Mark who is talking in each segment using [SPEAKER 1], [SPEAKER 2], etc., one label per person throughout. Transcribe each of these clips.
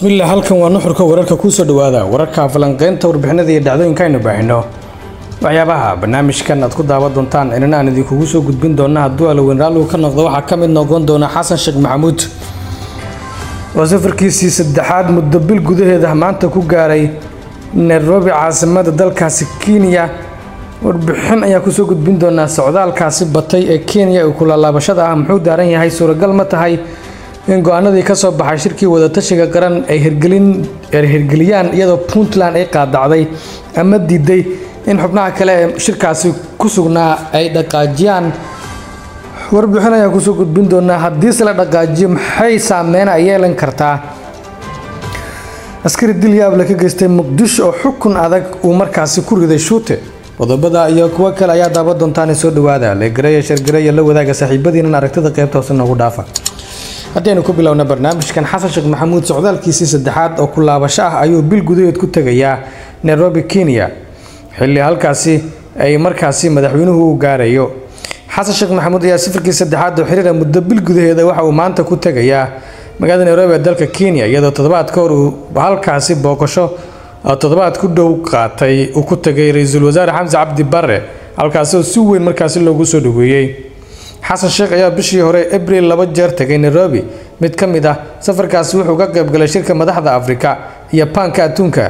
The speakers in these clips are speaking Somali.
[SPEAKER 1] bismillaah halkan waa nuxurka wararka kuusoo dhawaada wararka falanqeynta warbixinada iyo dhacdooyinka aynu baahino waxyaabaha barnaamijkan aad ku daawan doontaan inana aan idinkugu soo gudbin doona hadduu alaweyn raalligu ka noqdo waxaa ka mid noqon doona xasan sheekh maxamuud. Oo safarkiisii saddexaad muddo bil gudaheeda maanta ku gaaray nairobi caasimada dalkaasi kenya. Warbixin ayaa ku soo gudbin doonaa socdaalkaasi batay ee kenya ee kulalaabashada ah. Muxuu daaran yahay suuragal ma tahay in go'aanadii ka soo baxay shirkii wadatashiga qaran ay hirgeliyaan iyadoo puntland ay qaadacday ama diiday in xubnaha kale ee shirkaasi ku sugnaa ay dhaqaajiyaan. Warbixin ayaa ku soo gudbin doonaa haddiise la dhaqaajiyo maxay saameyna yeelan kartaa? Askari dilyaable ka geystay muqdisho oo xukun adag uu markaasi ku riday shuute. Qodobada iyo kuwo kale ayaa daawan doontaan soo dhawaada legareya shargareya la wadaaga saaxiibadiinan aragtida qaybta hoose noogu dhaafa haddaynu ku bilowna barnaamijkan xasan sheekh maxamuud socdaalkiisii saddexaad oo ku laabasho ah ayuu bil gudaheed ku tegayaa nairobi kenya. Xilli halkaasi ay markaasi madaxweynuhu u gaarayo. Xasan sheekh maxamuud ayaa safarkii saddexaad oo xiriira muddo bil gudaheeda waxa uu maanta ku tegayaa magaalada nairobi ee dalka kenya iyadoo toddobaad ka hor uu halkaasi booqasho toddobaad ku dhow qaatay uu ku tegay ra'iisul wasaare xamse cabdi bare halkaasi oo si weyn markaasi loogu soo dhaweeyey xasan sheekh ayaa bishii hore abril laba jeer tegay nairobi. Mid ka mid ah safarkaasi wuxuu ka qaybgalay shirka madaxda afrika iyo baanka adduunka.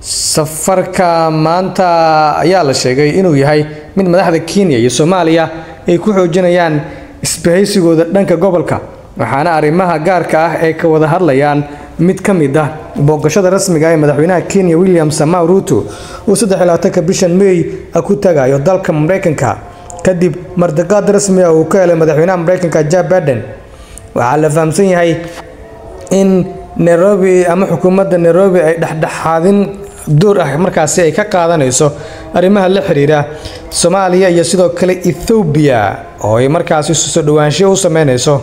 [SPEAKER 1] Safarka maanta ayaa la sheegay inuu yahay mid madaxda kenya iyo soomaaliya ay ku xoojinayaan isbahaysigooda dhanka gobolka waxaana arrimaha gaarka ah ay ka wada hadlayaan mid ka mid ah booqashada rasmiga ee madaxweynaha kenya william samau ruto uu saddexlaatanka bishan may ku tagayo dalka mareykanka kadib martiqaad rasmi ah uu ka helay madaxweynaha mareykanka ja baden. Waxaa la fahamsan yahay in nairobi ama xukuumadda nairobi ay dhexdhexaadin door ah markaasi ay ka qaadanayso arrimaha la xiriira soomaaliya iyo sidoo kale ethoobiya oo ay markaasi soo dhawaanshiyo u sameynayso.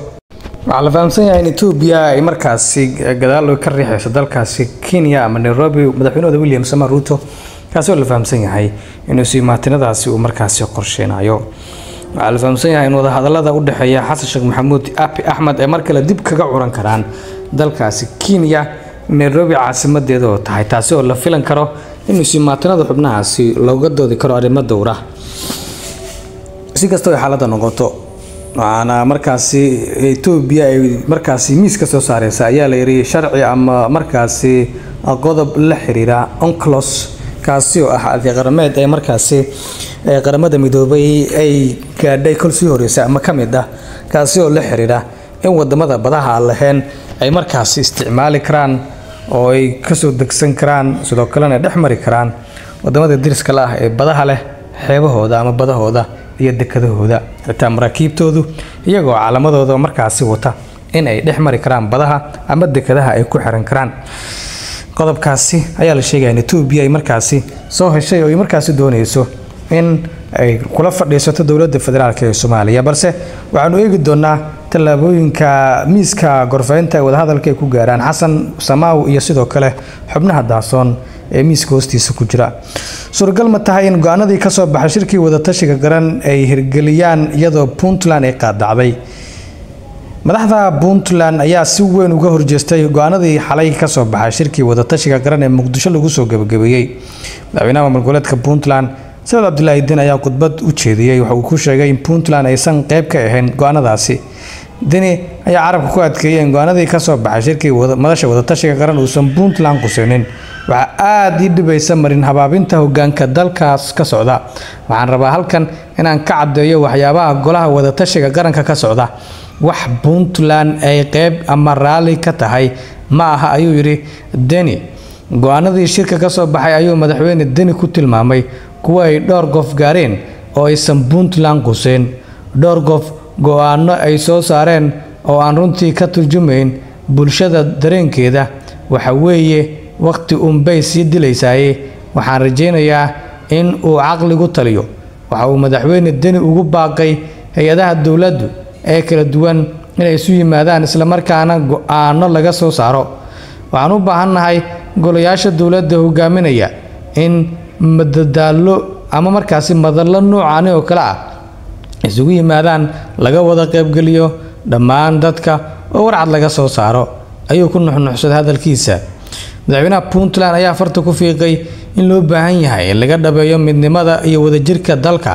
[SPEAKER 1] Waxaa la fahamsan yahay in etoobiya ay markaasi gadaal ka riixayso dalkaasi kenya ama nairobi madaxweynahooda william sama ruto kaasi oo la fahamsan yahay inuu siimatinadaasi uu markaasi qorsheynayo waxaa la fahamsan yahay in wadahadalada u dhexeeya xasan sheekh maxamuud abi axmed ay mar kale dib kaga curan karaan dalkaasi kenya nairobi caasimadeeda oo tahay. Taasi oo la filan karo inuu siimatinada xubnahaasi looga doodi karo arrimo dowra si kastoo ay xaaladda noqoto waxaana markaasi etoobiya ay markaasi miiska soo saareysa ayaa la yiri sharci ama markaasi qodob la xiriira onclos kaasi oo ah adi qarameed ee markaasi qaramada midoobay ay gaadhay kol sii horeysa ama ka mid ah kaasi oo la xiriira in waddamada badaha lahayn ay markaasi isticmaali karaan oo ay ka soo degsan karaan sidoo kalena dhex mari karaan waddamada diriska la ah ee badaha leh xeebahooda ama badahooda iyo dekadahooda xitaa maraakiibtoodu iyagoo calamadooda markaasi wata in ay dhex mari karaan badaha ama dekadaha ay ku xiran karaan qodobkaasi ayaa la sheegaya in etoobiya ay markaasi soo heshay oo ay markaasi doonayso in ay kula fadhiisato dowladda federaalk ee soomaaliya. Balse waxaanu eegi doonaa tallaabooyinka miiska gorfeynta ee wadahadalka ay ku gaaraan xasan samaaw iyo sidoo kale xubnaha daasoon ee miiska hoostiisa ku jira. Suuragal ma tahay in go'aanadii ka soo baxay shirkii wadatashiga garan ay hirgeliyaan iyadoo puntland ay qaadacday madaxda puntland ayaa si weyn uga horjeestay go'aanadii xalay ka soo baxay shirkii wadatashiga garan ee muqdisho lagu soo gabagabeeyey madaxweynaha maamul goboleedka puntland saad cabdilaahi diin ayaa khudbad u jeediyey. Waxa uu ku sheegay in puntland aysan qayb ka ahayn go'aanadaasi. Dini ayaa carabka ku adkeeyay in go'aanadii ka soo baxay shirkii madasha wadatashiga qaran uusan puntland qusaynin waxaa aada ii dhibaysa marin habaabinta hogaanka dalkaas ka socda. Waxaan rabaa halkan inaan ka caddeeyo waxyaabaha golaha wadatashiga qaranka ka socda wax puntland ay qeyb ama raalli ka tahay ma aha ayuu yidhi deni go'aanadii shirka ka soo baxay ayuu madaxweyne deni ku tilmaamay kuwa ay dhowr qof gaareen oo aysan puntland quseyn. Dhowr qof go'aano ay soo saareen oo aan runtii ka turjumayn bulshada dareenkeeda. Waxa weeye wakhti unbay sii dilaysaaye. Waxaan rajaynayaa in uu caqligu taliyo. Waxa uu madaxweyne deni ugu baaqay hay'adaha dowladdu ee kala duwan inay isu yimaadaan islamarkaana go'aano laga soo saaro. Waxaan u baahannahay golayaasha dowladda hogaaminaya in madadaallo ama markaasi madallo noocaani oo kale ah isugu yimaadaan laga wada qaybgeliyo dhammaan dadka oo warcad laga soo saaro. Ayuu ku nuxnuxsaday hadalkiisa. Madaxweynaha puntland ayaa farta ku fiiqay in loo baahan yahay in laga dhabeeyo midnimada iyo wadajirka dalka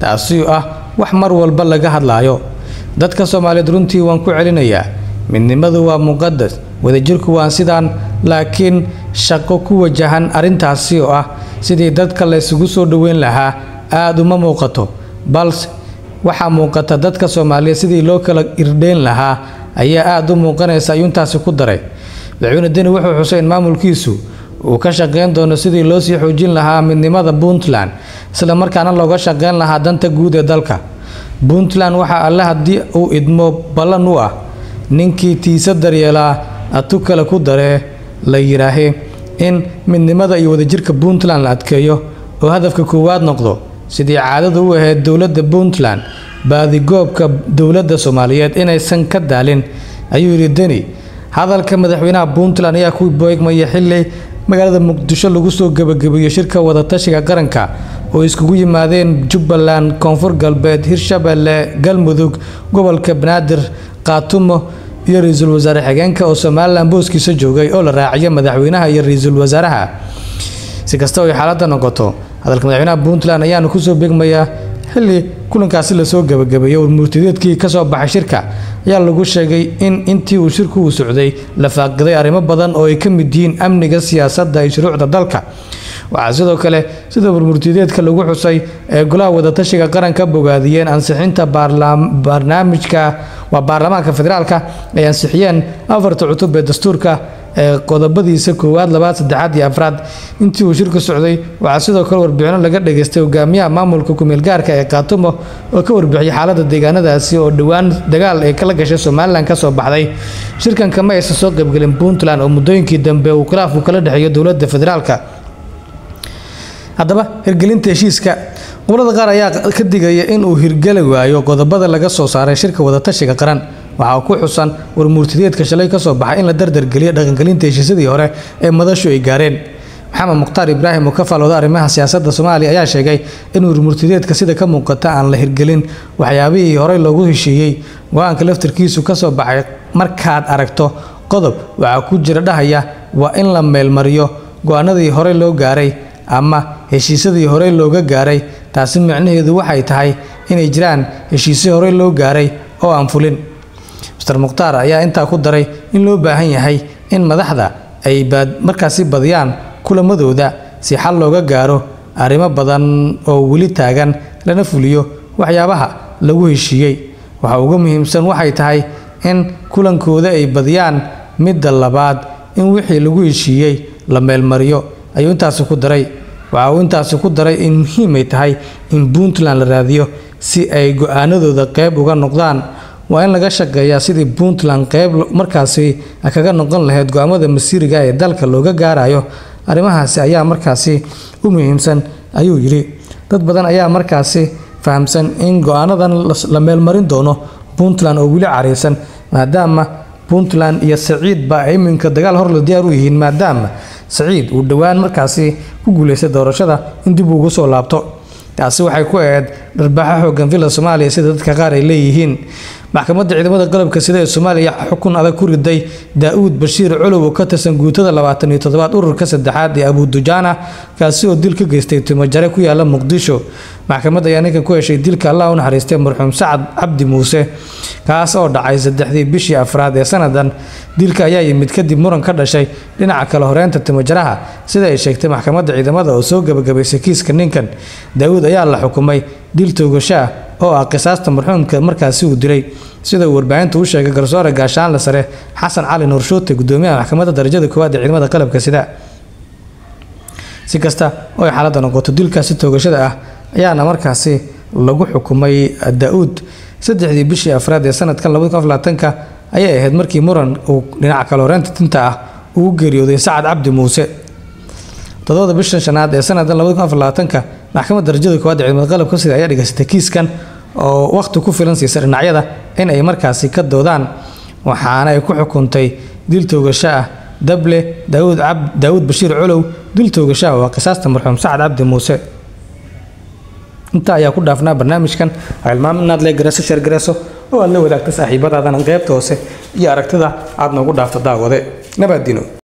[SPEAKER 1] taasi oo ah wax mar walba laga hadlaayo dadka soomaaliyeed runtii waan ku celinayaa. Midnimadu waa muqadas wadajirku waa sidaan laakiin shaqo ku wajahan arrintaasi oo ah sidii dadka la isugu soo dhoweyn lahaa aada uma muuqato balse waxaa muuqata dadka soomaaliyeed sidii loo kala irdheyn lahaa ayaa aada u muuqanaysa ayuu intaasi ku daray. Madaxweyne deni wuxuu in maamulkiisu uu ka shaqeyn doono sidii loo sii xoojin lahaa midnimada puntland isla markaana looga shaqeyn lahaa danta guud ee dalka puntland waxaa alle haddii uu idmo ballan u ah ninkii tiisa daryeelaa atu kale ku daree la yidhaahe in midnimada iyo wadajirka puntland la adkeeyo oo hadafka koowaad noqdo. Sidii caadada u ahayd dowladda puntland baadigoobka dowladda soomaaliyeed inaysan ka daalin ayuu yidhi deni hadalka madaxweynaha puntland ayaa ku beegmaya xili magaalada muqdisho lagu soo gebagabeeyo shirka wadatashiga qaranka oo iskugu yimaadeen jubbaland koonfur galbeed hirshabelle galmudug gobolka banaadir qaatumo iyo ra'iisul wasaare xigeenka oo somalilan booskiisa joogay oo la raaciyo madaxweynaha iyo ra'iisul wasaaraha. Si kasta ay xaaladda noqoto hadalka madaxweynaha puntland ayaana ku soo beegmayaa xili kulankaasi la soo gebagabeeyey warmurtideedkii ka soo baxay shirka. Ayaa lagu sheegay in intii uu shirku uu socday la faaqiday arrimo badan oo ay ka mid yihiin amniga siyaasadda iyo shuruucda dalka waxaa sidoo kale sida warmurtideedka lagu xusay ee golaha wadatashiga qaranka bogaadiyeen ansixinta barnaamijka waa baarlamaanka federaalka ay ansixiyeen afarta cutub ee dastuurka ee qodobadiisa koowaad labaad saddexaad iyo afraad. Intii uu shirku socday waxaa sidoo kale warbixino laga dhageystay hogaamiyaha maamulka kumeelgaarka ee kaatumo oo ka warbixiyay xaalada deegaanadaasi oo dhowaan dagaal ay kala gashay somalilan ka soo baxday. Shirkan kama aysan soo qaybgelin puntland oo muddooyinkii dambe uu khilaafku kala dhexeeyo dowladda federaalka haddaba hirgelinta heshiiska gobollada qaar ayaa ka digaya in uu hirgeli waayo qodobada laga soo saaray shirka wadatashiga qaran. Waxaa ku xusan warmuurtideedka shalay ka soo baxay in la dardargeliyo dhaqangelinta heshiisyadii hore ee madashu ay gaareen. Maxamed mukhtaar ibraahim oo ka faalooda arrimaha siyaasadda soomaaliya ayaa sheegay in warmurtideedka sida ka muuqata aan la hirgelin waxyaabihii horey loogu heshiiyey go'aanka laftarkiisu ka soo baxay. Markaad aragto qodob waxaa ku jira dhahaya waa in la meelmariyo go'aanadii horey loo gaaray ama heshiisyadii horey looga gaaray taasi micnaheedu waxay tahay inay jiraan heshiisyo horey loo gaaray oo aan fulin. Master mukhtaar ayaa intaa ku daray in loo baahan yahay in madaxda ay markaasi badiyaan kulamadooda si xal looga gaaro arrimo badan oo weli taagan lana fuliyo waxyaabaha lagu heshiiyey. Waxa ugu muhiimsan waxay tahay in kulankooda ay badiyaan midda labaad in wixii lagu heshiiyey la meelmariyo ayuu intaasi ku daray waxa uu intaasi ku daray in muhiimay tahay in puntland la raadiyo si ay go'aanadooda qeyb uga noqdaan. Waa in laga shaqeeyaa sidii puntland qeyb markaasi kaga noqon lahayd go'aamada masiiriga ee dalka looga gaarayo. Arrimahaasi ayaa markaasi u muhiimsan ayuu yidhi. Dad badan ayaa markaasi fahamsan in go'aanadan la meelmarin doono puntland oo weli cariisan maadaama puntland iyo saciid ba ay iminka dagaal horle diyaar u yihiin maadaama saciid uu dhowaan markaasi ku guuleystay doorashada in dib ugu soo laabto. Taasi waxay ku ahayd dharbaaxo xoogan villa soomaaliya sida dadka qaar ay leeyihiin maxkamadda ciidamada qalabka sida ee soomaaliya xukun adag ku riday daa-uud bashiir colow oo ka tirsan guutada labaatan iyo ururka saddexaad ee abudujaana kaasi oo dil ka geystay timojare ku yaalla muqdisho. Maxkamadda ayaa ninkan ku heshay dilka allah u naxariistay marxuum sacad cabdi muuse kaas oo dhacay saddexdii bishii afraad ee sanadan dilka ayaa yimid kadib muran ka dhashay dhinaca kale horeynta timojaraha sida ay sheegtay maxkamadda ciidamada oo soo gabagabaysay kiiska ninkan. Daa-uud ayaa la xukumay dil toogasho oo ah qisaasta marxuumka markaasi uu dilay. Sida warbaahinta u sheegay garsoore gaashaanle sare xasan cali nuurshuute gudoomiyaha maxkamadda darajada koowaad ee ciidamada qalabka sida. Si kasta oo ay xaaladda noqoto dilkaasi toogashada ah ayaana markaasi lagu xukumay daa-uud saddexdii bishii afraad ee sanadkan labadakunaflaatanka ayay ahayd markii muran uu dhinaca kale horeynta tinta ah uu geeriyooday sacad cabdi muuse. Todobada bishan shanaad ee sanadkan labadakunaflaatanka maxkamadda darajada koowaad ee ciidamada qalabka sida ayaa dhigaysatay kiiskan oo waqti ku filan siisa dhinacyada in ay markaasi ka doodaan. Waxaana ay ku xukuntay dil toogasho ah dable daawuud bashiir colow dil toogasho ah waa qisaasta marxuum sacad cabdi muuse. Intaa ayaa ku dhaafnaa barnaamijkan. Hilmaam inaad le gareeso sheer oo aad la wadaagta saaxiibadaadana qaybta hoose iyo aragtida aad noogu dhaafto daawade. Nabadino